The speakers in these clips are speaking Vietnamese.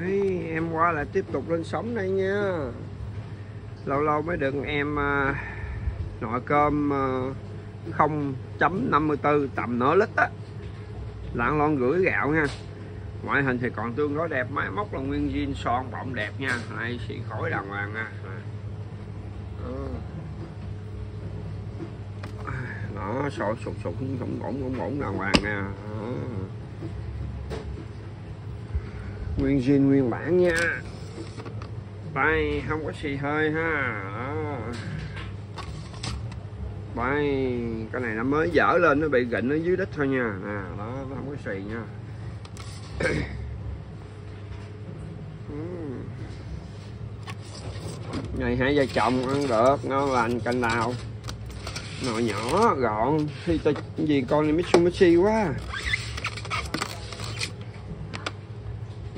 Đấy, em qua lại tiếp tục lên sóng đây nha. Lâu lâu mới được em à, nồi cơm à, 0.54 tầm nửa lít á. Lạng lon rưỡi gạo nha. Ngoại hình thì còn tương đối đẹp máy móc là nguyên zin son bọng đẹp nha. Này xì khói đàng hoàng nha. Đó. đó sôi sụt sụt cũng ổn ổn ổn đàng hoàng nha. Đó. Nguyên zin nguyên bản nha. Đây không có xì hơi ha. Đó. đây cái này nó mới dở lên, nó bị gịnh ở dưới đất thôi nha. Nè, đó, nó không có xì nha. Ngày này, hai vợ chồng ăn được, ngon lành canh đào. Nồi nhỏ, gọn. Thì ta gì, con này Mitsubishi quá.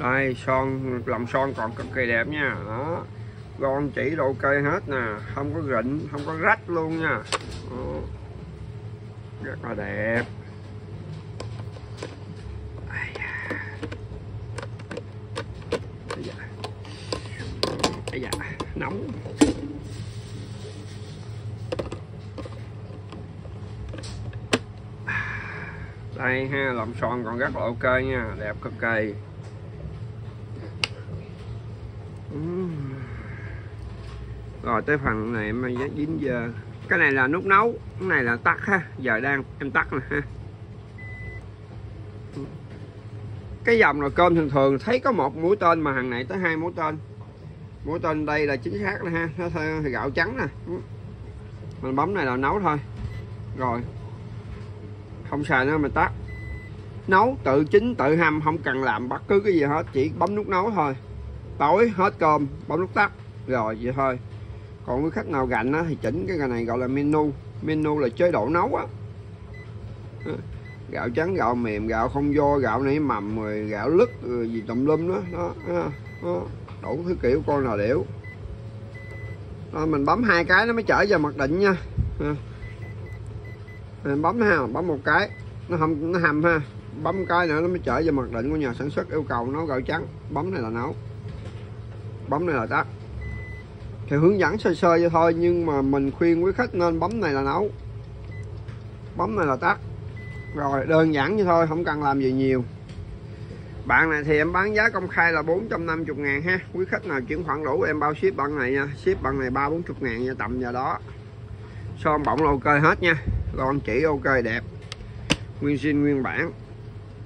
Đây, son, lòng son còn cực kỳ đẹp nha. Đó. Gon chỉ độ cây hết nè, không có rịnh, không có rách luôn nha. Đó. rất là đẹp. Ây nóng. Đây ha, lòng son còn rất là ok nha, đẹp cực kỳ rồi tới phần này em dính giờ cái này là nút nấu, cái này là tắt ha. Giờ đang em tắt nè ha. Cái dòng nồi cơm thường thường, thấy có một mũi tên mà hàng này tới hai mũi tên. Mũi tên đây là chính xác nè ha, nó thì gạo trắng nè. Mình bấm này là nấu thôi. Rồi. Không xài nữa mình tắt nấu tự chín, tự hâm không cần làm bất cứ cái gì hết, chỉ bấm nút nấu thôi tối hết cơm bấm nút tắt. Rồi vậy thôi. Còn với khách nào gạnh á, thì chỉnh cái này gọi là menu. Menu là chế độ nấu á. Gạo trắng gạo mềm gạo không do gạo nảy mầm rồi gạo lứt rồi gì tùm lum đó. Đó, đó, đủ thứ kiểu con nào điểu rồi mình bấm hai cái nó mới trở vào mặc định nha. Mình bấm ha bấm một cái. Nó không nó hầm ha. Bấm cái nữa nó mới trở vào mặc định của nhà sản xuất yêu cầu nấu gạo trắng. Bấm này là nấu bấm này là tắt thì hướng dẫn sơ sơ vậy thôi, nhưng mà mình khuyên quý khách nên bấm này là nấu. Bấm này là tắt. Rồi, đơn giản như thôi, không cần làm gì nhiều. Bạn này thì em bán giá công khai là 450 ngàn ha. Quý khách nào chuyển khoản đủ, em bao ship bằng này nha. Ship bằng này ba bốn chục ngàn nha, tầm giờ đó. Son bọng là ok hết nha. Con chỉ ok đẹp. Nguyên zin nguyên bản.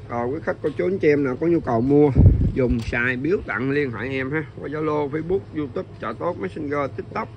Rồi, quý khách có anh chị em nào có nhu cầu mua dùng xài biếu tặng liên hệ em ha. Qua zalo, facebook, youtube, chợ tốt, messenger, tiktok.